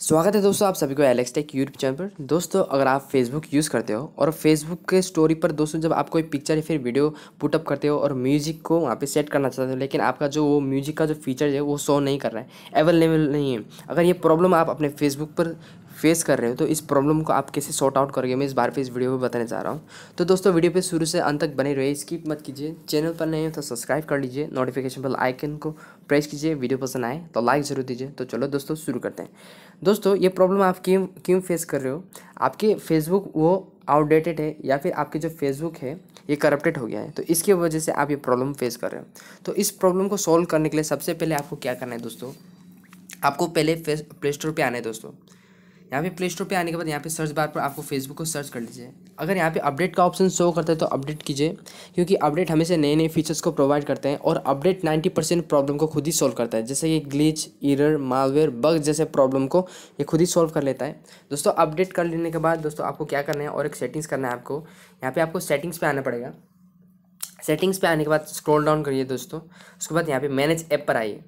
स्वागत है दोस्तों आप सभी को एलेक्स टेक यूट्यूब चैनल पर। दोस्तों, अगर आप फेसबुक यूज़ करते हो और फेसबुक के स्टोरी पर दोस्तों जब आप कोई पिक्चर या फिर वीडियो पुटअप करते हो और म्यूज़िक को वहाँ पे सेट करना चाहते हो, लेकिन आपका जो वो म्यूज़िक का जो फीचर है वो शो नहीं कर रहा है अवेलेबल नहीं है। अगर ये प्रॉब्लम आप अपने फेसबुक पर फेस कर रहे हो तो इस प्रॉब्लम को आप कैसे सॉर्ट आउट करोगे? मैं इस बार पे इस वीडियो में बताने जा रहा हूँ। तो दोस्तों वीडियो पे शुरू से अंत तक बने रहिए स्किप मत कीजिए। चैनल पर नहीं हो तो सब्सक्राइब कर लीजिए। नोटिफिकेशन बेल आइकन को प्रेस कीजिए वीडियो पसंद आए तो लाइक ज़रूर दीजिए। तो चलो दोस्तों, शुरू करते हैं। दोस्तों, ये प्रॉब्लम आप क्यों क्यों फेस कर रहे हो? आपके फेसबुक वो आउटडेटेड है या फिर आपके जो फेसबुक है, ये करप्टेड हो गया है? तो इसकी वजह से आप ये प्रॉब्लम फेस कर रहे हो। तो इस प्रॉब्लम को सॉल्व करने के लिए सबसे पहले आपको क्या करना है दोस्तों? आपको पहले प्ले स्टोर पर आना है दोस्तों। यहाँ पे प्ले स्टोर पे आने के बाद यहाँ पे सर्च बार पर आपको फेसबुक को सर्च कर लीजिए। अगर यहाँ पे अपडेट का ऑप्शन शो करता है तो अपडेट कीजिए, क्योंकि अपडेट हमेशा नए नए फीचर्स को प्रोवाइड करते हैं और अपडेट नाइन्टी परसेंट प्रॉब्लम को खुद ही सॉल्व करता है। जैसे कि ग्लिच ईरर मालवेयर बग जैसे प्रॉब्लम को ये खुद ही सॉल्व कर लेता है। दोस्तों अपडेट कर लेने के बाद दोस्तों आपको क्या करना है और एक सेटिंग्स करना है आपको। यहाँ पर आपको सेटिंग्स पर आना पड़ेगा। सेटिंग्स पे आने के बाद स्क्रॉल डाउन करिए दोस्तों। उसके बाद यहाँ पे मैनेज ऐप पर आइए।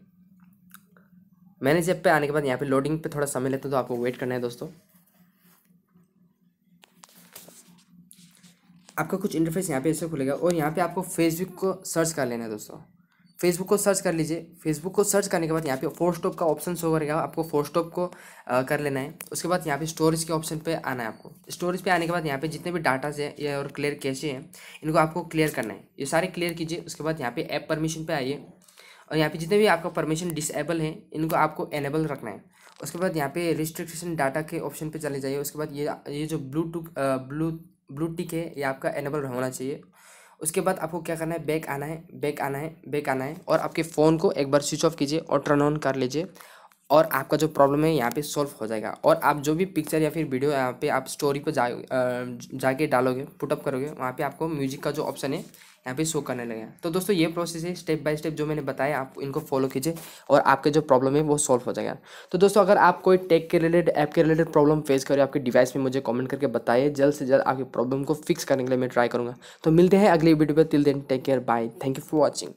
मैनेज ऐप पे आने के बाद यहाँ पे लोडिंग पे थोड़ा समय लेते तो आपको वेट करना है दोस्तों। आपका कुछ इंटरफेस यहाँ पे ऐसे खुलेगा और यहाँ पे आपको फेसबुक को सर्च कर लेना है दोस्तों। फेसबुक को सर्च कर लीजिए। फेसबुक को सर्च करने के बाद यहाँ पे फोर स्टॉप का ऑप्शन शो करेगा। आपको फोर स्टॉप को आ, कर लेना है। उसके बाद यहाँ पे स्टोरेज के ऑप्शन पे आना है आपको। स्टोरेज पे आने के बाद यहाँ पे जितने भी डाटा है या और क्लियर कैसे हैं इनको आपको क्लियर करना है। ये सारे क्लियर कीजिए। उसके बाद यहाँ पे ऐप परमिशन पे आइए। और यहाँ पे जितने भी आपका परमिशन डिसेबल हैं, इनको आपको एनेबल रखना है। उसके बाद यहाँ पे रिस्ट्रिक्शन डाटा के ऑप्शन पे चले जाइए। उसके बाद ये ये जो ब्लूटूथ ब्लू ब्लू टिक है, ये आपका एनेबल होना चाहिए। उसके बाद आपको क्या करना है? बैक आना है बैक आना है बैक आना है। और आपके फ़ोन को एक बार स्विच ऑफ़ कीजिए और टर्न ऑन कर लीजिए। और आपका जो प्रॉब्लम है, यहाँ पे सॉल्व हो जाएगा। और आप जो भी पिक्चर या फिर वीडियो यहाँ पे आप स्टोरी पर जा जाके डालोगे पुटअप करोगे, वहाँ पे आपको म्यूज़िक का जो ऑप्शन है, यहाँ पे शो करने लगेगा तो दोस्तों, ये प्रोसेस है स्टेप बाय स्टेप जो मैंने बताया, आप इनको फॉलो कीजिए और आपके जो प्रॉब्लम है, वो सॉल्व हो जाएगा। तो दोस्तों, अगर आप कोई टेक के रिलेटेड ऐप के रिलेटेड प्रॉब्लम फेस करें आपके डिवाइस में मुझे कमेंट करके बताइए, जल्द से जल्द आपकी प्रॉब्लम को फिक्स करने के लिए मैं ट्राई करूँगा। तो मिलते हैं अगली वीडियो पर till then take care bye thank you for watching